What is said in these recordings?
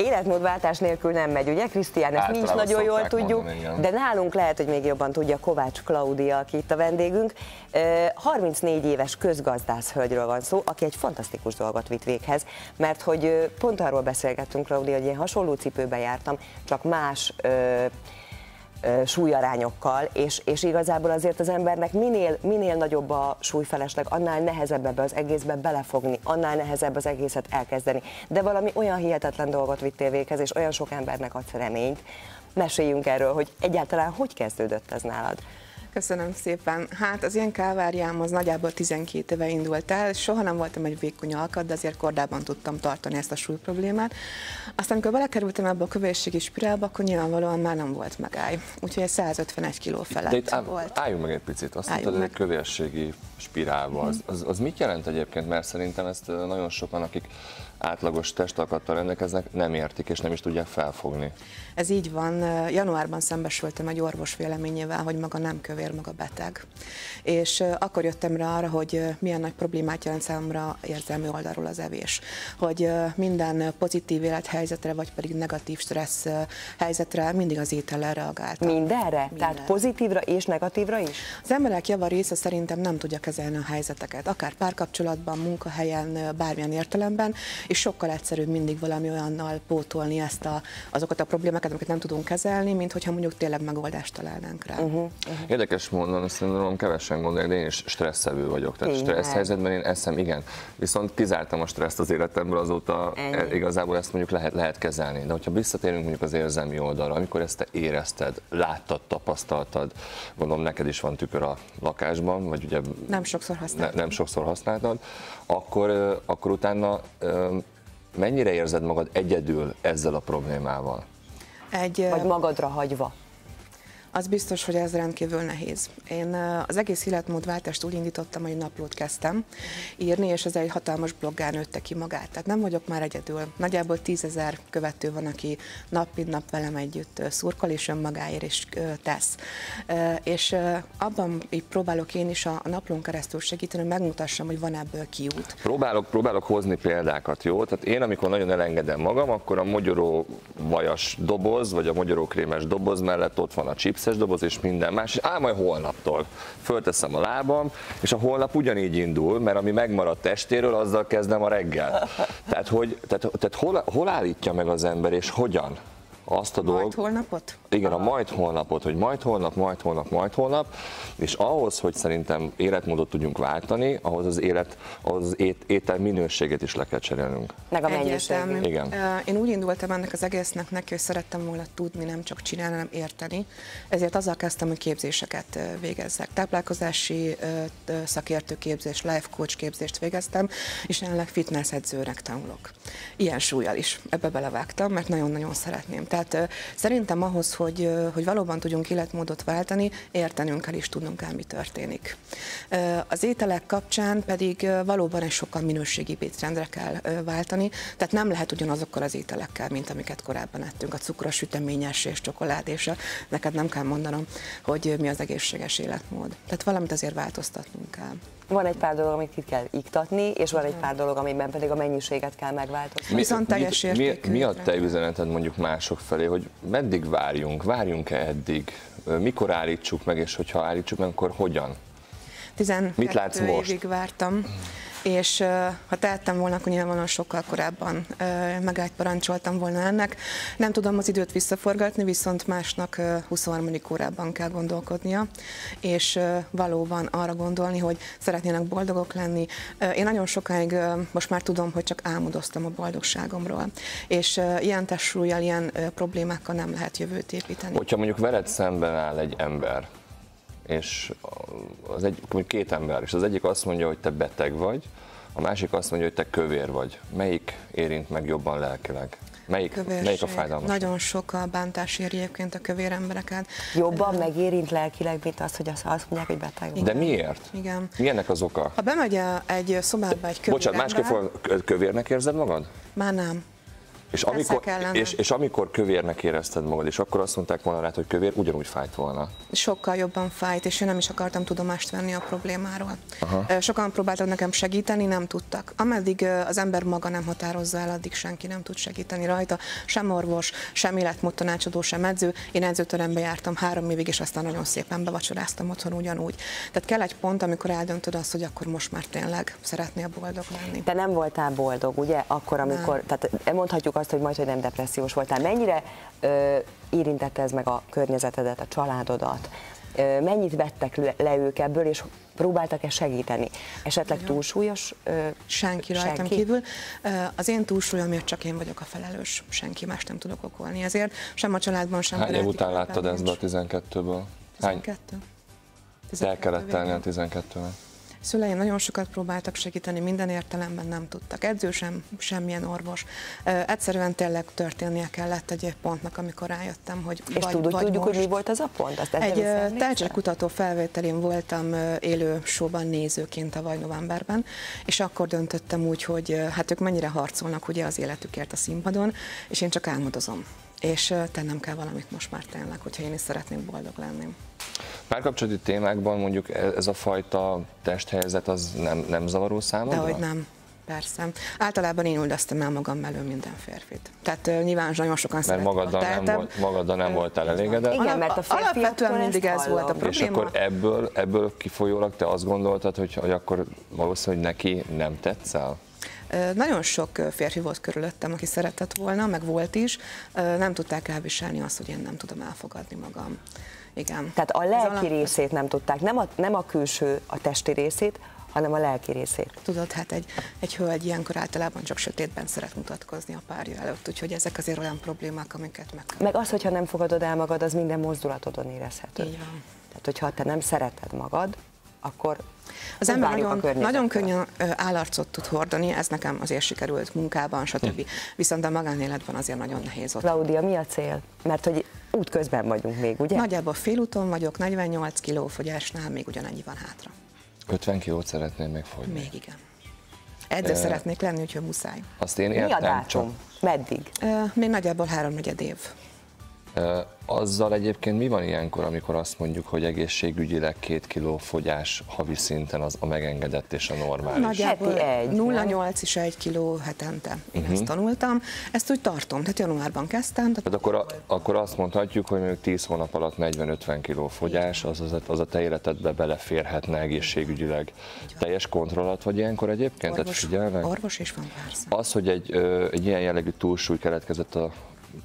Életmódváltás nélkül nem megy, ugye? Krisztián, ezt mi is nagyon jól tudjuk, mondani, de nálunk lehet, hogy még jobban tudja Kovács Klaudia, aki itt a vendégünk. 34 éves közgazdász hölgyről van szó, aki egy fantasztikus dolgot vitt véghez, mert hogy pont arról beszélgettünk, Klaudia, hogy én hasonló cipőben jártam, csak más súlyarányokkal, és, és igazából azért az embernek minél, minél nagyobb a súlyfelesleg, annál nehezebb ebbe az egészbe belefogni, annál nehezebb az egészet elkezdeni. De valami olyan hihetetlen dolgot vittél véghez, és olyan sok embernek adsz reményt. Meséljünk erről, hogy egyáltalán hogy kezdődött ez nálad? Köszönöm szépen. Hát az ilyen káváriám az nagyjából 12 éve indult el. Soha nem voltam egy vékony alkat, de azért kordában tudtam tartani ezt a súly problémát. Aztán, amikor belekerültem ebbe a kövérségi spirálba, akkor nyilvánvalóan már nem volt megáll. Úgyhogy egy 151 kiló felett de itt áll, volt. Álljunk meg egy picit. Azt mondtad, hogy egy kövérségi spirálba. Az, az, az mit jelent egyébként? Mert szerintem ezt nagyon sokan, akik átlagos testalkattal rendelkeznek, nem értik és nem is tudják felfogni. Ez így van. Januárban szembesültem egy orvos véleményével, hogy maga nem kövér, maga beteg. És akkor jöttem rá arra, hogy milyen nagy problémát jelent számomra érzelmi oldalról az evés. Hogy minden pozitív élethelyzetre, vagy pedig negatív stressz helyzetre mindig az étellel reagáltam. Mindenre? Minden. Tehát pozitívra és negatívra is? Az emberek java része szerintem nem tudja kezelni a helyzeteket, akár párkapcsolatban, munkahelyen, bármilyen értelemben, és sokkal egyszerűbb mindig valami olyannal pótolni ezt a, azokat a problémákat, amiket nem tudunk kezelni, mint hogyha mondjuk tényleg megoldást találnánk rá. Uh-huh, uh-huh. Érdekes mondani, szerintem kevesen gondolják, de én is stresszevő vagyok. Tehát igen. stressz helyzetben én eszem, igen. Viszont kizártam a stresszt az életemből, azóta Ennyi. igazából ezt mondjuk lehet, lehet kezelni. De hogyha visszatérünk mondjuk az érzelmi oldalra, amikor ezt te érezted, láttad, tapasztaltad, gondolom neked is van tükör a lakásban, vagy ugye nem sokszor használtad, ne, nem sokszor használtad, akkor, akkor utána mennyire érzed magad egyedül ezzel a problémával? Egy, Vagy magadra hagyva? Az biztos, hogy ez rendkívül nehéz. Én az egész életmódváltást úgy indítottam, hogy naplót kezdtem írni, és ez egy hatalmas bloggán nőtte ki magát. Tehát nem vagyok már egyedül. Nagyjából tízezer követő van, aki nap mint nap velem együtt szurkol, és önmagáért is tesz. És abban így próbálok én is a naplón keresztül segíteni, hogy megmutassam, hogy van ebből kiút. Próbálok, próbálok hozni példákat, jó? Tehát én, amikor nagyon elengedem magam, akkor a magyaró vajas doboz, vagy a magyaró krémes doboz mellett ott van a chips chipses doboz és minden más, és áll majd holnaptól. Fölteszem a lábam, és a holnap ugyanígy indul, mert ami megmaradt testéről, azzal kezdem a reggel. Tehát, hogy, tehát, tehát hol, hol állítja meg az ember, és hogyan? Azt a dolgot. Majd holnapot? Igen, a majd holnapot, hogy majd holnap, majd holnap, majd holnap, és ahhoz, hogy szerintem életmódot tudjunk váltani, ahhoz az élet, ahhoz az ét, étel minőséget is le kell cserélnünk. Meg a mennyiséget. Igen. Én úgy indultam ennek az egésznek neki, hogy szerettem volna tudni, nem csak csinálni, hanem érteni. Ezért azzal kezdtem, hogy képzéseket végezzek. Táplálkozási szakértő képzés, life coach képzést végeztem, és jelenleg fitness edzőnek tanulok. Ilyen súlyjal is. Ebbe belevágtam, mert nagyon-nagyon szeretném. Tehát tehát szerintem ahhoz, hogy, hogy valóban tudjunk életmódot váltani, értenünk kell és tudnunk kell, mi történik. Az ételek kapcsán pedig valóban egy sokkal minőségibb étrendre kell váltani, tehát nem lehet ugyanazokkal az ételekkel, mint amiket korábban ettünk, a cukros, süteményes és csokolád, és neked nem kell mondanom, hogy mi az egészséges életmód. Tehát valamit azért változtatnunk kell. Van egy pár dolog, amit ki kell iktatni, és van egy pár dolog, amiben pedig a mennyiséget kell megváltoztatni. Mi, Viszont teljes mi, mi, mi a te üzeneted mondjuk mások felé, hogy meddig várjunk, várjunk-e eddig, mikor állítsuk meg, és hogyha állítsuk meg, akkor hogyan? 12 Mit látsz most? évig vártam és ha tehettem volna, akkor nyilvánvalóan sokkal korábban megállt parancsoltam volna ennek. Nem tudom az időt visszaforgatni, viszont másnak 23. órában kell gondolkodnia, és valóban arra gondolni, hogy szeretnének boldogok lenni. Én nagyon sokáig most már tudom, hogy csak álmodoztam a boldogságomról, és ilyen testsúlyjal, ilyen problémákkal nem lehet jövőt építeni. Hogyha mondjuk veled szemben áll egy ember, és az egy, két ember, és az egyik azt mondja, hogy te beteg vagy, a másik azt mondja, hogy te kövér vagy. Melyik érint meg jobban lelkileg? Melyik, melyik a fájdalmas? Nagyon sok a bántás éri egyébként a kövér embereket. Jobban megérint lelkileg, mint az, hogy azt mondják, hogy beteg vagy. De miért? Igen. Mi ennek az oka? Ha bemegy egy szobába egy kövér Bocsánat, másképp kövérnek érzed magad? Már nem. És amikor, és, és amikor kövérnek érezted magad, és akkor azt mondták volna rád, hogy kövér, ugyanúgy fájt volna. Sokkal jobban fájt, és én nem is akartam tudomást venni a problémáról. Aha. Sokan próbáltak nekem segíteni, nem tudtak. Ameddig az ember maga nem határozza el, addig senki nem tud segíteni rajta. Sem orvos, sem életmód tanácsadó, sem edző. Én edzőterembe jártam három évig, és aztán nagyon szépen bevacsoráztam otthon ugyanúgy. Tehát kell egy pont, amikor eldöntöd azt, hogy akkor most már tényleg szeretnél boldog lenni. Te nem voltál boldog, ugye? Akkor, amikor, nem. tehát mondhatjuk azt, hogy majd, hogy nem depressziós voltál. Mennyire ö, érintette ez meg a környezetedet, a családodat? Ö, mennyit vettek le, le ők ebből, és próbáltak-e segíteni? Esetleg túlsúlyos? Ö, senki rajtam senki? kívül. Az én túlsúlyomért csak én vagyok a felelős, senki más nem tudok okolni. Ezért sem a családban, sem Hány év után láttad ezt be a 12-ből? 12? El kellett tenni a 12-ben. Szüleim nagyon sokat próbáltak segíteni, minden értelemben nem tudtak. Edző sem, semmilyen orvos. Egyszerűen tényleg történnie kellett egy pontnak, amikor rájöttem, hogy És vagy, tudod, vagy tudjuk, most... hogy mi volt az a pont? Azt egy tehetségkutató felvételén voltam élő showban nézőként a vagy novemberben, és akkor döntöttem úgy, hogy hát ők mennyire harcolnak ugye az életükért a színpadon, és én csak álmodozom. És tennem kell valamit most már tényleg, hogyha én is szeretnék boldog lenni. Párkapcsolati témákban mondjuk e- ez a fajta testhelyzet az nem, nem zavaró számodra? Dehogy nem. Persze. Általában én üldöztem el magam mellől minden férfit. Tehát uh, nyilván nagyon sokan Mert magaddal nem, volt, magaddal nem voltál elégedett? Igen, mert a Alapvetően mindig ez volt a probléma. És akkor ebből, ebből kifolyólag te azt gondoltad, hogy, hogy akkor valószínűleg neki nem tetszel? Nagyon sok férfi volt körülöttem, aki szeretett volna, meg volt is, nem tudták elviselni azt, hogy én nem tudom elfogadni magam. Igen. Tehát a lelki részét nem tudták, nem a, nem a külső, a testi részét, hanem a lelki részét. Tudod, hát egy, egy hölgy ilyenkor általában csak sötétben szeret mutatkozni a párja előtt, úgyhogy ezek azért olyan problémák, amiket meg kell. Meg az, hogyha nem fogadod el magad, az minden mozdulatodon érezhető. Így van. Tehát, hogyha te nem szereted magad, akkor az ember nagyon, nagyon könnyen állarcot tud hordani, ez nekem azért sikerült munkában, stb. Hm. Viszont a magánéletben azért nagyon nehéz ott. Claudia, mi a cél? Mert hogy út közben vagyunk még, ugye? Nagyjából félúton vagyok, 48 kiló fogyásnál még ugyanennyi van hátra. 50 kilót szeretném még fogyni? Még igen. Edző e... szeretnék lenni, úgyhogy muszáj. Azt én értem, Mi a dátum? Csak... Meddig? E, még nagyjából háromnegyed év. Azzal egyébként mi van ilyenkor, amikor azt mondjuk, hogy egészségügyileg két kiló fogyás havi szinten az a megengedett és a normális? Nagyjából egy. 0,8 és egy kiló hetente. Én uh-huh. ezt tanultam. Ezt úgy tartom, tehát januárban kezdtem. Tehát, akkor, a, akkor azt mondhatjuk, hogy mondjuk 10 hónap alatt 40-50 kiló fogyás, az, az, az a te életedbe beleférhetne egészségügyileg. Teljes kontrollat vagy ilyenkor egyébként? Orvos, tehát orvos és van persze. Az, hogy egy, egy ilyen jellegű túlsúly keletkezett a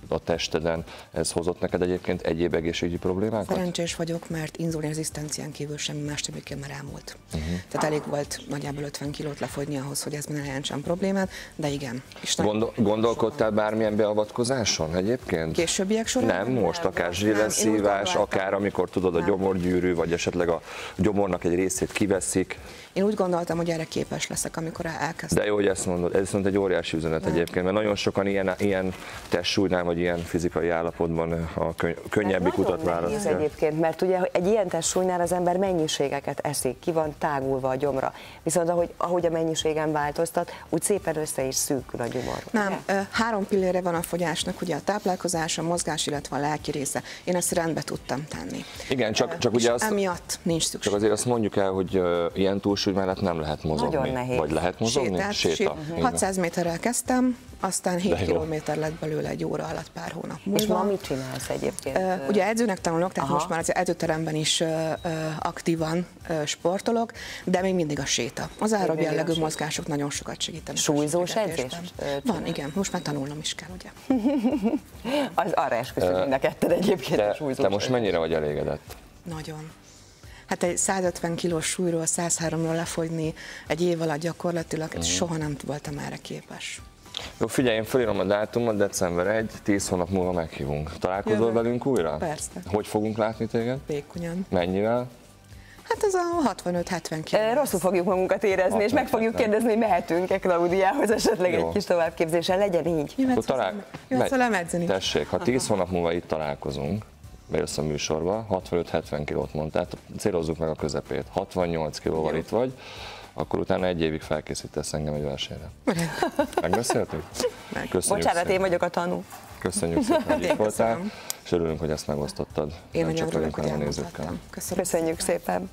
a testeden, ez hozott neked egyébként egyéb egészségügyi problémákat? Szerencsés vagyok, mert inzulinrezisztencián kívül semmi más többé már elmúlt. Uh-huh. Tehát elég volt nagyjából 50 kilót lefogyni ahhoz, hogy ez ne jelentsen problémát, de igen. És Gondol, gondolkodtál bármilyen beavatkozáson egyébként? Későbbiek során? Nem, most nem, akár zsírleszívás, akár amikor tudod a gyomorgyűrű, vagy esetleg a gyomornak egy részét kiveszik. Én úgy gondoltam, hogy erre képes leszek, amikor elkezdtem. De jó, hogy ezt mondod, ez viszont egy óriási üzenet nem. egyébként, mert nagyon sokan ilyen, ilyen testsúlynál vagy ilyen fizikai állapotban a könnyebbik utat választják. egyébként, mert ugye egy ilyen testsúlynál az ember mennyiségeket eszik, ki van tágulva a gyomra. Viszont ahogy, ahogy a mennyiségen változtat, úgy szépen össze is szűkül a gyomor. Nem, ugye? három pillére van a fogyásnak, ugye a táplálkozás, a mozgás, illetve a lelki része. Én ezt rendbe tudtam tenni. Igen, csak, csak ugye azt, emiatt nincs szükség. Csak azért azt mondjuk el, hogy ilyen túlsúly mellett nem lehet mozogni. Nagyon nehéz. Vagy lehet mozogni? Sétát, Séta. Séta. 600 méterrel kezdtem, aztán 7 kilométer lett belőle egy óra alatt pár hónap múlva. És ma mit csinálsz egyébként? Ugye edzőnek tanulok, tehát Aha. most már az edzőteremben is aktívan sportolok, de még mindig a séta. Az árabb jellegű mozgások nagyon sokat segítenek. Súlyzós edzés? Van, igen. Most már tanulnom is kell, ugye? az arra esküszöm mind a egyébként te, a Te most mennyire vagy elégedett? Nagyon. Hát egy 150 kilós súlyról 103-ról lefogyni egy év alatt gyakorlatilag, uh-huh. soha nem voltam erre képes. Jó, figyelj, én felírom a dátumot, december 1, 10 hónap múlva meghívunk. Találkozol Jövő. velünk újra? Persze. Hogy fogunk látni téged? Vékonyan. Mennyivel? Hát ez a 65-70 kiló. Rosszul fogjuk magunkat érezni, és meg fogjuk kérdezni, hogy mehetünk-e Klaudiához esetleg Jó. egy kis továbbképzéssel. Legyen így. Jöhetsz talál... edzeni. Tessék, ha 10 hónap múlva itt találkozunk, bejössz a műsorba, 65-70 kilót mondtál, célozzuk meg a közepét, 68 kilóval itt vagy, akkor utána egy évig felkészítesz engem egy versenyre. Megbeszéltük? Meg. Köszönjük Bocsánat, szépen. én vagyok a tanú. Köszönjük szépen, hogy itt voltál, és örülünk, hogy ezt megosztottad. Én nagyon örülök, hogy elmondhattam. Köszönjük szépen.